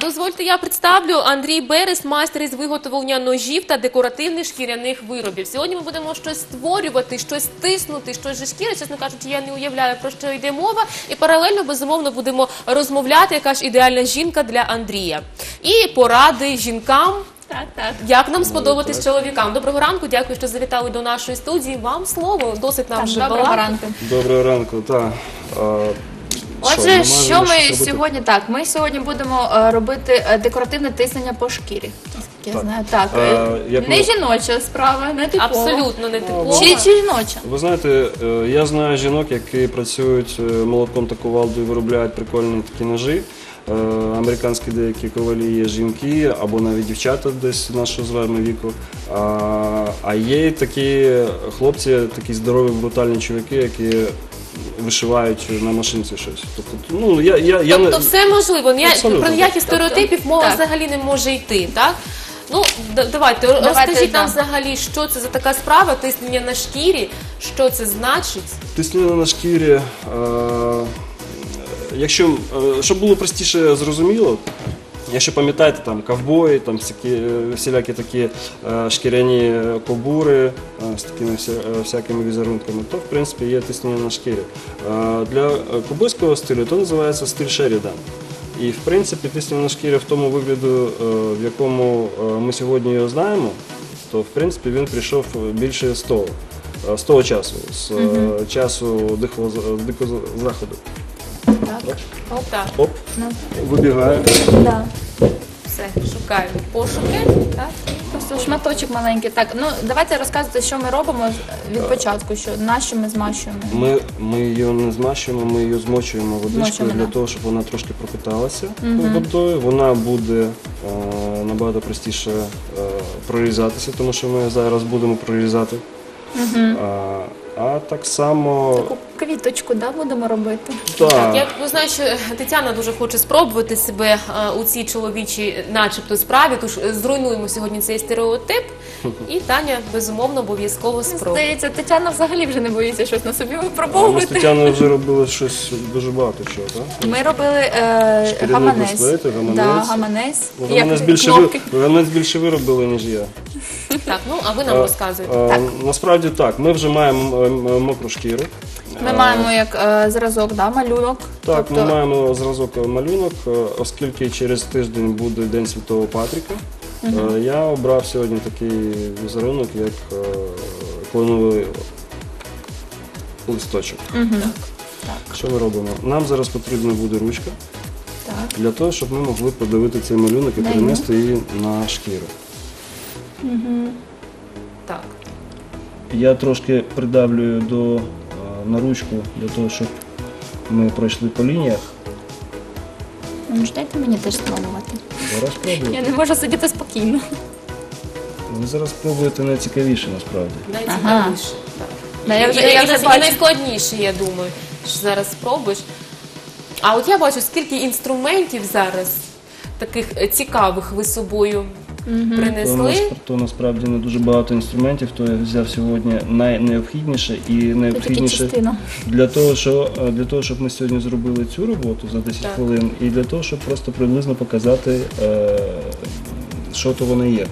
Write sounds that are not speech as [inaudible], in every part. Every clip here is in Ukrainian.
дозвольте, я представлю Андрій Берес, майстер із виготовлення ножів та декоративних шкіряних виробів. Сьогодні ми будемо щось створювати, щось тиснути, щось зі шкіри. Чесно кажучи, я не уявляю про що йде мова. І паралельно безумовно будемо розмовляти, яка ж ідеальна жінка для Андрія. І поради жінкам. Так, так. Як нам сподобатись чоловікам? Доброго ранку, дякую, що завітали до нашої студії. Вам слово, досить нам Так, вже доброго балакати. ранку. Доброго ранку, так. Отже, що ми сьогодні так? Ми сьогодні будемо е, робити е, декоративне тиснення по шкірі. Наскільки я Так. знаю, так. Е, як не ми- жіноча справа, не типова. Абсолютно не типово. Чи, чи жіноча? Ви знаєте, е, я знаю жінок, які працюють е, молотком та кувалдою, виробляють прикольні такі ножі. Е, Американські деякі ковалі є жінки або навіть дівчата десь нашого з вами віку. А, а є й такі хлопці, такі здорові, брутальні чоловіки, які вишивають на машинці щось. Тобто, ну я, я, я Тобто не все можливо. Ні, Абсолютно. про ніякі стереотипів мова так. взагалі не може йти, так? Ну, д- давайте, розкажіть нам взагалі, що це за така справа, тиснення на шкірі, що це значить. Тиснення на шкірі. Е, якщо, е, щоб було простіше зрозуміло, якщо пам'ятаєте, там ковбої, там всякі, е, всілякі такі е, шкіряні кобури е, з такими вся, е, всякими візерунками, то в принципі є тиснення на шкірі. Е, для е, стилю то називається стиль Шерідан. І в принципі тиснення на шкірі в тому вигляду, е, в якому е, ми сьогодні його знаємо, то в принципі він прийшов більше з того, е, з того часу, з е, часу дикого, з- дикого заходу. Так. Оп, так, Оп, вибігає. Да. все, шукаємо пошуки. Так. Просто шматочок маленький. Так, ну давайте розказуйте, що ми робимо від початку, що на що ми змащуємо. Ми, ми її не змащуємо, ми її змочуємо водичкою Змочуємо, для да. того, щоб вона трошки пропиталася водою. Вона буде е, набагато простіше е, прорізатися, тому що ми зараз будемо прорізати. А, а так само. Таку квіточку, да, будемо робити. Так, Так, я ну, знаю, що Тетяна дуже хоче спробувати себе е, у цій чоловічій, начебто, справі. Тож зруйнуємо сьогодні цей стереотип. І Таня безумовно обов'язково спробує. Здається, Тетяна взагалі вже не боїться щось на собі ми з випробовувати. Тетяною вже робили щось дуже багато чого, так? Ми робили е, Шкіряні гаманець. браслети, гаманець. Да, гаманець. Ну, Як Гаманець більше, кнопки. ви, гаманець більше ви робили, ніж я. Так, ну а ви нам А, розказуєте. а, Насправді так, ми вже маємо м- мокру шкіру. Ми маємо як е, зразок, да, малюнок. Так, тобто, ми маємо зразок малюнок, е, оскільки через тиждень буде День Святого Патріка. е, Я обрав сьогодні такий візерунок, як е, кленовий листочок. Так, Що ми робимо? Нам зараз потрібна буде ручка так. для того, щоб ми могли подивити цей малюнок і перенести її на шкіру. Я трошки придавлюю до, е, на ручку для того, щоб ми пройшли по лініях. Ну, ж дайте мені теж спробувати. Зараз Я не можу сидіти спокійно. Ви зараз спробуєте найцікавіше насправді. Найцікавіше. Да, я вже, я вже і бачу. найскладніше, я думаю, що зараз спробуєш. А от я бачу, скільки інструментів зараз таких е, цікавих ви з собою принесли. то насправді не дуже багато інструментів, то я взяв сьогодні найнеобхідніше і необхідніше для того, що е, для того, щоб ми сьогодні зробили цю роботу за 10 Так. хвилин, і для того, щоб просто приблизно показати, е, що то вони є.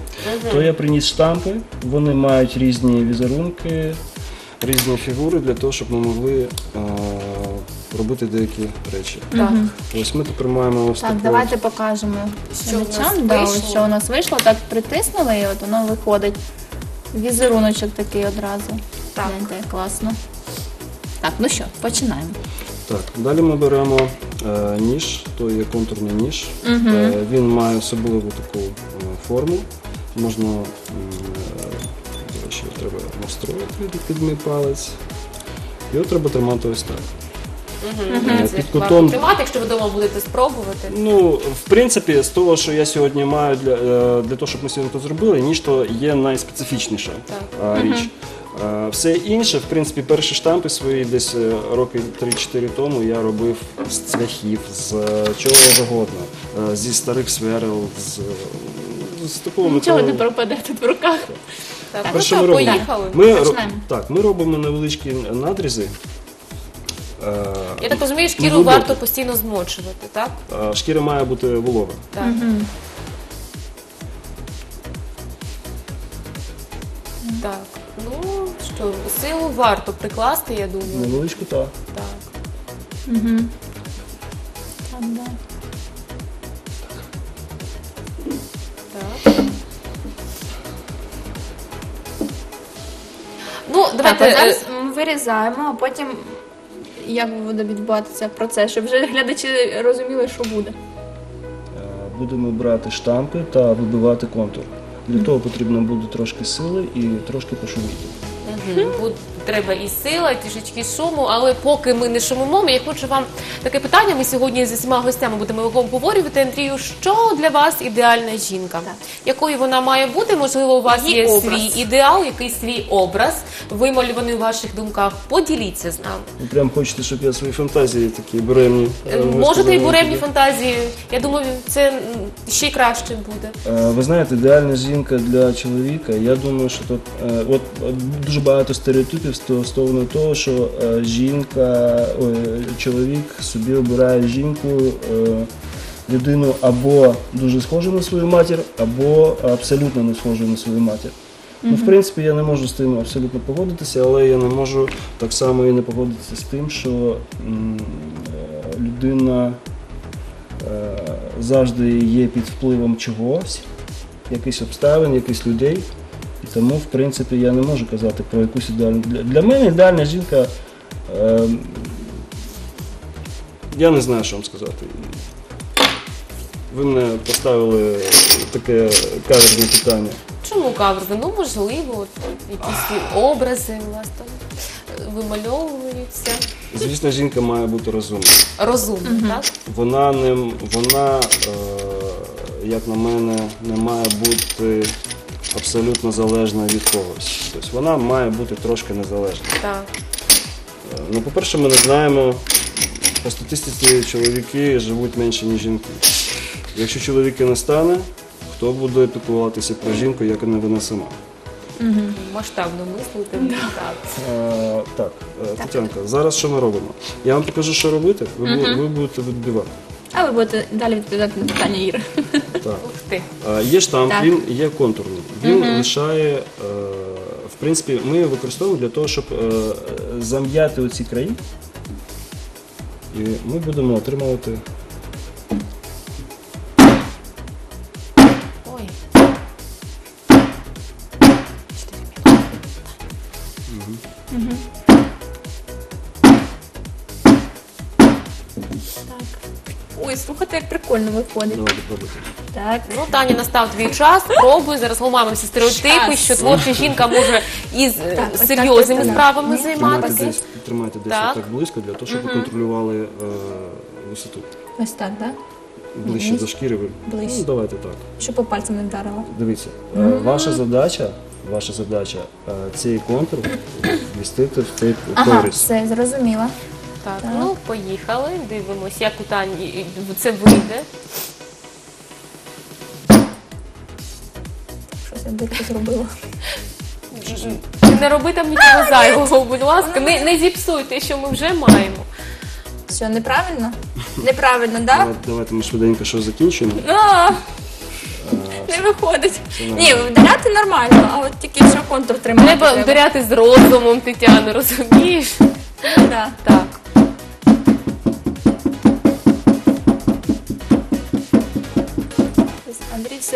То я приніс штампи, вони мають різні візерунки, різні фігури для того, щоб ми могли е, робити деякі речі. Так. Ось ми тепер маємо ось Так, таку давайте покажемо Що в нас глядачам, да, ось що у нас вийшло. Так притиснули і от воно виходить. Візеруночок такий одразу. Так. Гляньте, класно. Так, ну що, починаємо. Так, далі ми беремо е, ніж, то є контурний ніж. Е, він має особливу таку е, форму. Можна м, е, ще треба настроїти під мій палець. Його треба тримати ось так. Мгм. Під кутом- тримати, якщо ви вдома будете спробувати. Ну, в принципі, з того, що я сьогодні маю для, е, для того, щоб ми сьогодні тут зробили, ніж то є найспецифічніша Так. е, річ. Е, Все інше, в принципі, перші штампи свої десь е, роки 3-4 тому я робив з цвяхів, з е, чого завгодно, е, зі старих сверел, з, з такого Нічого не металу. пропаде тут в руках. Так, ну що що, ми робимо? поїхали. Ми, ро- Починаємо. так, ми робимо невеличкі надрізи. Е, Я так розумію, шкіру варто постійно змочувати, так? Е, Шкіра має бути волога. Так. Так, ну що, силу варто прикласти, я думаю. Невеличку, так. Так. Там, да. Так. Ну, Так, давайте. а е, зараз ми вирізаємо, а потім як буде відбуватися процес, щоб вже глядачі розуміли, що буде. Е, Будемо брати штампи та вибивати контур. Для того потрібно буде трошки сили і трошки пошуміти. Мгм. Бу- Треба і сила, і трішечки шуму, але поки ми не шумимо, я хочу вам таке питання. Ми сьогодні зі всіма гостями будемо обговорювати. Андрію, що для вас ідеальна жінка? Так. Якою вона має бути? Можливо, у вас Її є образ. свій ідеал, якийсь свій образ, вималюваний у ваших думках. Поділіться з нами. Прям хочете, щоб я свої фантазії такі буремні. е, Можете і буремні тоді? фантазії. Я думаю, це м, ще й краще буде. Е, Ви знаєте, ідеальна жінка для чоловіка. Я думаю, що тут е, от е, дуже багато стереотипів стосовно того, що е, жінка, чоловік собі обирає жінку, е, людину або дуже схожу на свою матір, або абсолютно не схожу на свою матір. Ну, в принципі, я не можу з тим абсолютно погодитися, але я не можу так само і не погодитися з тим, що е, людина е, завжди є під впливом чогось, якихось обставин, якихось людей. Тому, в принципі, я не можу казати про якусь ідеальну. Для, для мене ідеальна жінка. Е, я не знаю, що вам сказати. Ви мене поставили таке каверзне питання. Чому каверзне? Ну, можливо, от, якісь образи у вас там вимальовуються. Звісно, жінка має бути розумна. Розумно, так? Вона не вона, е, як на мене, не має бути абсолютно залежна від когось. Тобто вона має бути трошки незалежна. Так. Е, Ну, по-перше, ми не знаємо, по статистиці чоловіки живуть менше, ніж жінки. Якщо чоловіки не стане, хто буде піклуватися про жінку, як не вона сама? Масштабно мислити. Так. Е, так, е, Тетянка, зараз що ми робимо? Я вам покажу, що робити, ви, бу- ви будете відбивати. Ви будете далі відповідати на питання Іри. Так. Ух ти. Е, Є штамп, Так. він є контурний. Він лишає, е, в принципі, ми його використовуємо для того, щоб е, зам'яти оці краї. І ми будемо отримувати прикольно виходить. Пробуйте. Так. Ну, Таня, настав твій час. Пробуй. Зараз ламаємо всі стереотипи, Час. що творча жінка може із Так, ось так, серйозними так. справами Тримайте займатися. десь, тримайте десь Так. так. близько, для того, щоб ви контролювали е, висоту. Ось так, так? Ближче до шкіри ви. Ближче. Ну, давайте так. Щоб по пальцям не вдарило. Дивіться, е, ваша задача, ваша задача е, цей контур [coughs] вмістити в цей Ага, поріз. все, зрозуміла. Так, ну поїхали. Дивимось, як у Тані це вийде. Щось я дитко зробила. Не роби там нічого зайвого, будь ласка. Не, не зіпсуй те, що ми вже маємо. Що, неправильно? Неправильно, так? Давайте, давайте ми швиденько що закінчимо. А, Не виходить. Ні, вдаряти нормально, а от тільки що контур тримати. Треба вдаряти з розумом, Тетяна, розумієш? Да. Так.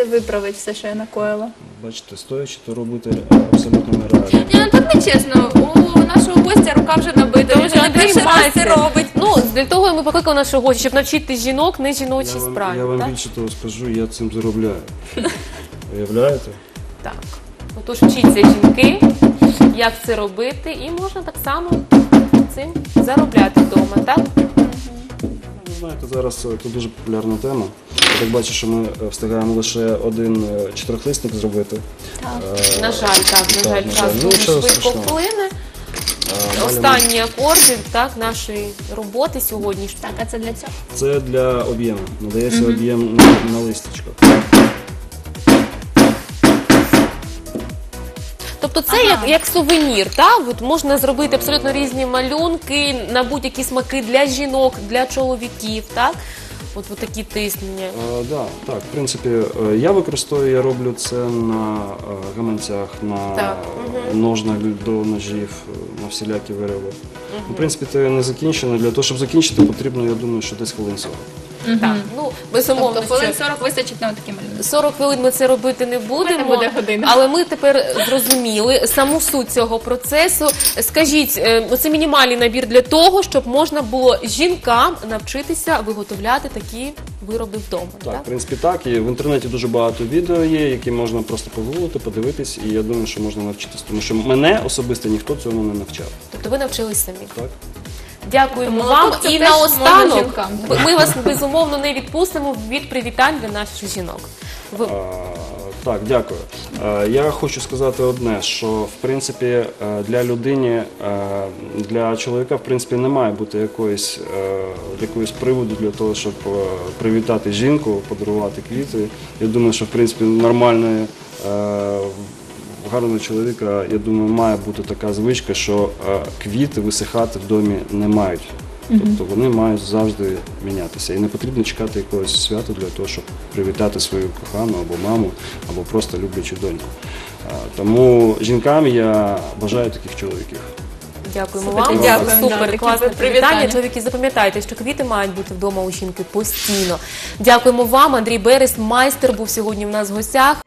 Андрій все виправить, все, що я накоїла. Бачите, стоячи, то робити е, абсолютно нереально. Ні, ну так не чесно. У нашого гостя рука вже набита. Він вже не перший раз це робить. Ну, для того ми покликали нашого гостя, щоб навчити жінок не жіночій Я вам, справі. я вам так? більше того скажу, я цим заробляю. Уявляєте? так. Отож, вчіться жінки, як це робити, і можна так само цим заробляти вдома, так? Знаєте, зараз е, це дуже популярна тема. Я так бачу, що ми е, встигаємо лише один чотирьохлисник чотирихлисник зробити. Е, На жаль, так, на жаль, так, час жаль. Ну, дуже швидко страшного. вплине. Останні акорди так, нашої роботи сьогодні. Так, а це для цього? Це для об'єму. Надається об'єм на, на листочках. Тобто це Ага. як, як сувенір, так? От можна зробити абсолютно різні малюнки на будь-які смаки для жінок, для чоловіків, так? От, от такі тиснення. Е, да, так, в принципі, е, я використовую, я роблю це на е, гаманцях, на Так, е, ножнах до ножів, е, на всілякі вироби. В принципі, це не закінчено. Для того, щоб закінчити, потрібно, я думаю, що десь хвилин 40. Так, ну безумовно, Тобто хвилин що 40 вистачить на такі малюнки. 40 хвилин ми це робити не будемо, буде година. але ми тепер зрозуміли саму суть цього процесу. Скажіть, е, це мінімальний набір для того, щоб можна було жінкам навчитися виготовляти такі вироби вдома. Так, Так? в принципі, так. І в інтернеті дуже багато відео є, які можна просто погуглити, подивитись, і я думаю, що можна навчитись. Тому що мене особисто ніхто цьому не навчав. Тобто ви навчились самі. Так? Дякуємо вам. І наостанок ми вас безумовно не відпустимо від привітань для наших жінок. Ви Так, дякую. Я хочу сказати одне, що в принципі е, для людини, е, для чоловіка, в принципі, не має бути якоїсь, е, якоїсь приводу для того, щоб привітати жінку, подарувати квіти. Я думаю, що в принципі нормальної. Гарного чоловіка, я думаю, має бути така звичка, що е, квіти висихати в домі не мають. Тобто вони мають завжди мінятися. І не потрібно чекати якогось свята для того, щоб привітати свою кохану або маму, або просто люблячу доньку. Е, Тому жінкам я бажаю таких чоловіків. Дякуємо вам. да, Супер класне привітання. привітання. Чоловіки, запам'ятайте, що квіти мають бути вдома у жінки постійно. Дякуємо вам. Андрій Берес, майстер, був сьогодні в нас в гостях.